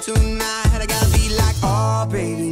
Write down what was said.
tonight. I gotta be like, oh, baby.